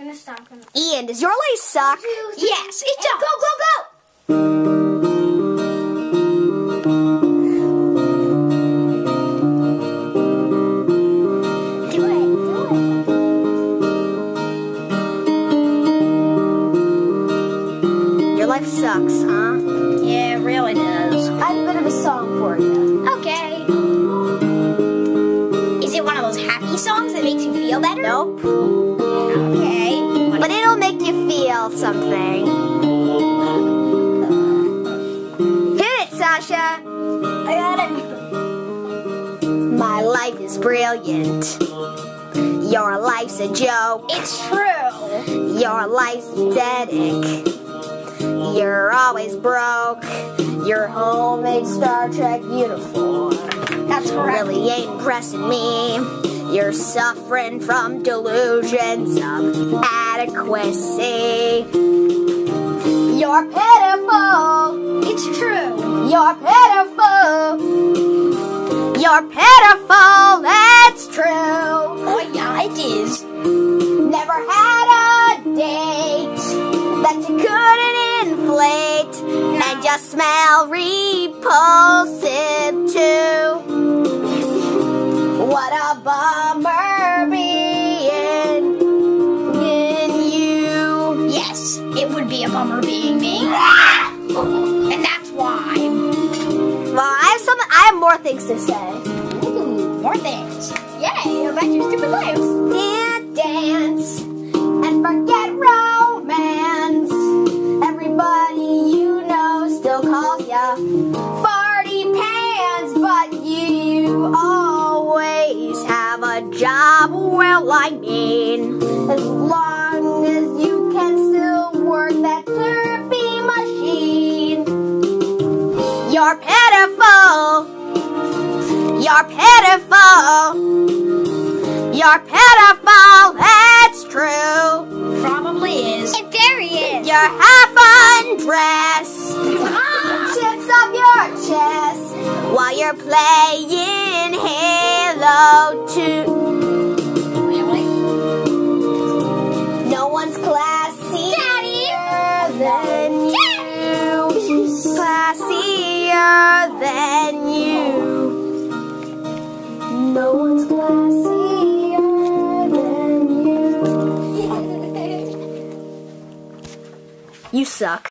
Gonna stop. Gonna... Ian, does your life suck? Two, three, Yes, it does. Go, go, go! Do it, do Your life sucks, huh? Yeah, it really does. I have a bit of a song for you. Okay. Is it one of those happy songs that makes you feel better? Nope. You something. Hit it, Sasha. I got it. My life is brilliant. Your life's a joke. It's true. Your life's pathetic. You're always broke. Your homemade Star Trek uniform That's correct. really ain't impressing me. You're suffering from delusions of adequacy. You're pitiful. It's true. You're pitiful. You're pitiful. That's true. Oh yeah, it is. Never had a date that you couldn't inflate and just smell repulsive too. More things to say. Ooh, more things. Yay, about your stupid life. Can't dance and forget romance. Everybody you know still calls ya farty pants, but you always have a job. Well, I mean, as long as you can still work that derpy machine. You're pitiful. You're pitiful. You're pitiful, that's true. Probably is. And there he is. You're half undressed. Chips up your chest while you're playing Halo 2. Really? No one's classier than You suck.